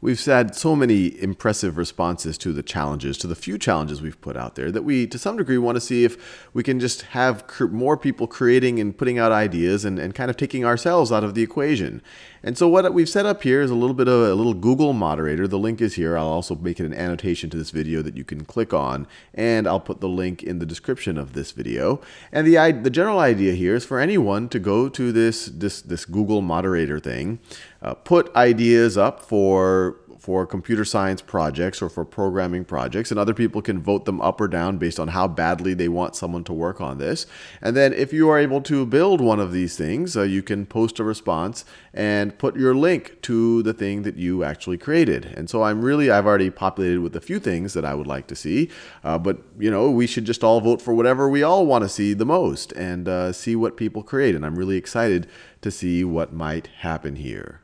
we've had so many impressive responses to the challenges, to the few challenges we've put out there, that we, to some degree, want to see if we can just have more people creating and putting out ideas and, and kind of taking ourselves out of the equation. And so what we've set up here is a little bit of a little Google moderator. The link is here. I'll also make it an annotation to this video that you can click on, and I'll put the link in the description of this video. And the, the general idea here is for anyone to go to this, this, this Google moderator thing, uh, put ideas up for for computer science projects or for programming projects, and other people can vote them up or down based on how badly they want someone to work on this. And then if you are able to build one of these things, uh, you can post a response and put your link to the thing that you actually created. And so I'm really, I've already populated with a few things that I would like to see, uh, but you know, we should just all vote for whatever we all want to see the most and uh, see what people create. And I'm really excited to see what might happen here.